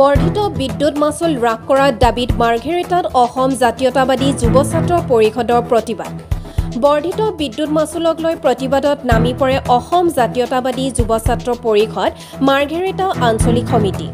বৰ্ধিত বিদ্যুৎ মাচুল হ্ৰাস কৰাৰ দাবীত মাৰ্ঘেৰিটাত অসম জাতীয়তাবাদী যুৱ ছাত্ৰ পৰিষদৰ প্ৰতিবাদ। বৰ্ধিত বিদ্যুৎ মাচুলক লৈ প্ৰতিবাদত নামি পৰে অসম জাতীয়তাবাদী যুৱ ছাত্ৰ পৰিষদ মাৰ্ঘেৰিটা আঞ্চলিক সমিতি।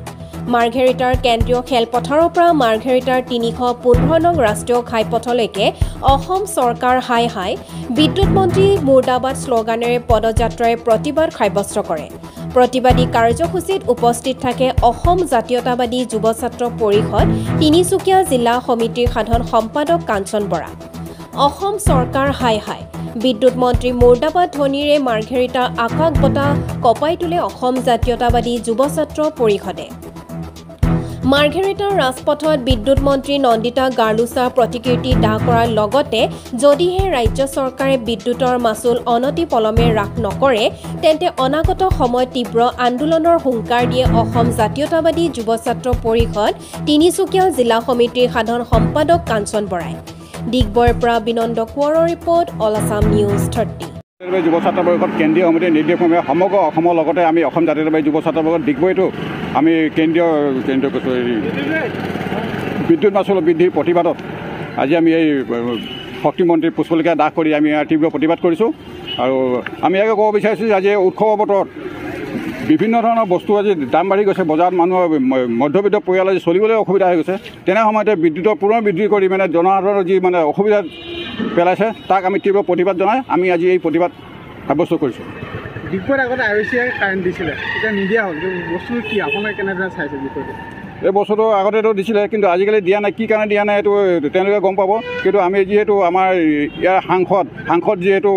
মাৰ্ঘেৰিটাৰ কেন্দ্ৰীয় খেলপথাৰৰ পৰা মাৰ্ঘেৰিটাৰ তিনিশ পোন্ধৰ নং ৰাষ্ট্ৰীয় ঘাইপথলৈকে অসম চৰকাৰ হাই হাই বিদ্যুৎ মন্ত্ৰী মুৰ্দাবাদ শ্লোগানেৰে পদযাত্ৰাৰে প্ৰতিবাদ সাব্যস্ত কৰে। প্ৰতিবাদী কাৰ্যসূচীত উপস্থিত থাকে অসম জাতীয়তাবাদী যুৱ ছাত্ৰ পৰিষদ তিনিচুকীয়া জিলা সমিতিৰ সাধাৰণ সম্পাদক কাঞ্চন বৰা। অসম চৰকাৰ হাই হাই। বিদ্যুৎ মন্ত্ৰী মুৰ্দাবাদ ধনীৰে মাৰ্ঘেৰিটা আকাশ বঁটা কঁপাই তোলে অসম জাতীয়তাবাদী যুৱ ছাত্ৰ পৰিষদে। মাৰ্ঘেৰিটাৰ ৰাজপথত বিদ্যুৎ মন্ত্ৰী নন্দিতা গাৰ্লুছাৰ প্ৰতিকৃতি দাহ কৰাৰ লগতে যদিহে ৰাজ্য চৰকাৰে বিদ্যুৎৰ মাচুল অনতিপলমে হ্ৰাস নকৰে তেন্তে অনাগত সময়ত তীব্ৰ আন্দোলনৰ হুংকাৰ দিয়ে অসম জাতীয়তাবাদী যুৱ ছাত্ৰ পৰিষদ তিনিচুকীয়া জিলা সমিতিৰ সাধাৰণ সম্পাদক কাঞ্চন বৰাই। ডিগবৈৰ পৰা বিনন্দ কোঁৱৰৰ report all Assam news thirty. Yuva Chhatra Parishad কেন্দ্ৰীয় সমিতিৰ নিৰ্দেশমৰ্মে সমগ্ৰ অসমৰ লগতে আমি অসম জাতীয়তাবাদী যুৱ ছাত্ৰ পৰিষদ ডিগবৈতো আমি কেন্দ্ৰীয় কেন্দ্ৰীয় বিদ্যুৎ মাচুল বৃদ্ধিৰ প্ৰতিবাদত আজি আমি এই শক্তিমন্ত্ৰী পুষ্পলিকা দাস কৰি আমি তীব্ৰ প্ৰতিবাদ কৰিছোঁ। আৰু আমি ইয়াকে ক'ব বিচাৰিছোঁ যে আজি এই উৎসৱৰ বতৰত বিভিন্ন ধৰণৰ বস্তু আজি দাম বাঢ়ি গৈছে বজাৰত মানুহৰ মধ্যবিত্ত পৰিয়াল আজি চলিবলৈ অসুবিধা হৈ গৈছে। তেনে সময়তে বিদ্যুতৰ পুনৰ বৃদ্ধি কৰি মানে জনসাধাৰণৰ যি মানে অসুবিধা পেলাইছে তাক আমি তীব্ৰ প্ৰতিবাদ জনাই আমি আজি এই প্ৰতিবাদ সাব্যস্ত কৰিছোঁ। ডিগবৈত আগতে আৰ চি আই কাৰেণ্ট দিছিলে এতিয়া নিদিয়া হ'ল। বস্তুটো কি আপোনালোকে কেনেদৰে চাইছে বিষয়টো? এই বস্তুটো আগতেতো দিছিলে কিন্তু আজিকালি দিয়া নাই কি কাৰণে দিয়া নাই এইটো তেওঁলোকে গম পাব। কিন্তু আমি যিহেতু আমাৰ ইয়াৰ সাংসদ সাংসদ যিহেতু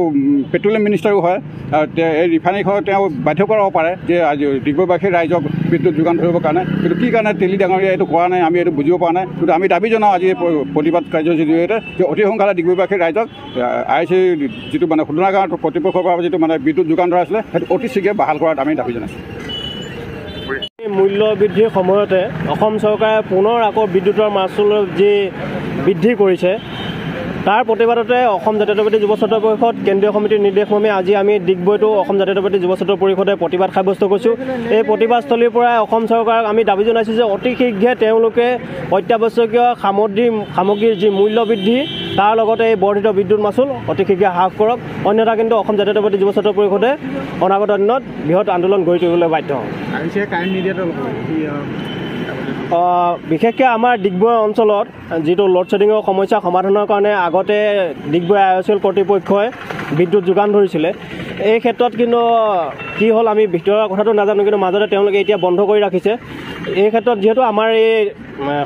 পেট্ৰলিয়াম মিনিষ্টাৰো হয় এই ৰিফাইনেৰীখন তেওঁ বাধ্য কৰাব পাৰে যে আজি ডিগবৈবাসী ৰাইজক বিদ্যুৎ যোগান ধৰিবৰ কাৰণে। কিন্তু কি কাৰণে তেলি ডাঙৰীয়া এইটো কৰা নাই আমি এইটো বুজিব পৰা নাই। কিন্তু আমি দাবী জনাওঁ আজি প্ৰতিবাদ কাৰ্যসূচীৰ জৰিয়তে যে অতি সোনকালে ডিগবৈবাসী ৰাইজক আই চি যিটো মানে শোধনাগাৰ কৰ্তৃপক্ষৰ পৰা যিটো মানে বিদ্যুৎ যোগান ধৰা আছিলে সেইটো অতি শীঘ্ৰে বাহাল কৰাত আমি দাবী জনাইছোঁ। মূল্য বৃদ্ধিৰ সময়তে অসম চৰকাৰে পুনৰ আকৌ বিদ্যুতৰ মাচুল যি বৃদ্ধি কৰিছে তাৰ প্ৰতিবাদতে অসম জাতীয়তাবাদী যুৱ ছাত্ৰ পৰিষদ কেন্দ্ৰীয় সমিতিৰ নিৰ্দেশমৰ্মে আজি আমি ডিগবৈতো অসম জাতীয়তাবাদী যুৱ ছাত্ৰ পৰিষদে প্ৰতিবাদ সাব্যস্ত কৰিছোঁ। এই প্ৰতিবাদস্থলীৰ পৰা অসম চৰকাৰক আমি দাবী জনাইছোঁ যে অতি শীঘ্ৰে তেওঁলোকে অত্যাৱশ্যকীয় সামগ্ৰী সামগ্ৰীৰ যি মূল্য বৃদ্ধি তাৰ লগতে এই বৰ্ধিত বিদ্যুৎ মাচুল অতি শীঘ্ৰে হ্ৰাস কৰক। অন্যথা কিন্তু অসম জাতীয়তাবাদী যুৱ ছাত্ৰ পৰিষদে অনাগত দিনত বৃহৎ আন্দোলন গঢ়ি তুলিবলৈ বাধ্য চি বিশেষকৈ আমাৰ ডিগবৈ অঞ্চলত যিটো ল'ড শ্বেডিঙৰ সমস্যা সমাধানৰ কাৰণে আগতে ডিগবৈ আই এছ এল কৰ্তৃপক্ষই বিদ্যুৎ যোগান ধৰিছিলে এই ক্ষেত্ৰত কিন্তু কি হ'ল আমি ভিতৰৰ কথাটো নাজানো কিন্তু মাজতে তেওঁলোকে এতিয়া বন্ধ কৰি ৰাখিছে। এই ক্ষেত্ৰত যিহেতু আমাৰ এই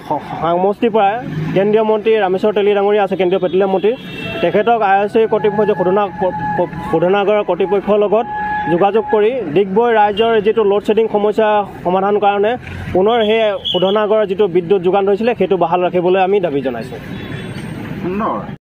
সমষ্টিৰ পৰা কেন্দ্ৰীয় মন্ত্ৰী ৰামেশ্বৰ তেলী ডাঙৰীয়া আছে কেন্দ্ৰীয় পেট্ৰলিয়াম মন্ত্ৰী। তেখেতক আই এছ এ কৰ্তৃপক্ষ শোধনা শোধনাগাৰৰ কৰ্তৃপক্ষৰ লগত যোগাযোগ কৰি ডিগবৈ ৰাইজৰ যিটো ল'ড শ্বেডিং সমস্যা সমাধানৰ কাৰণে পুনৰ সেই শোধনাগাৰৰ যিটো বিদ্যুৎ যোগান ধৰিছিলে সেইটো বাহাল ৰাখিবলৈ আমি দাবী জনাইছোঁ। সুন্দৰ।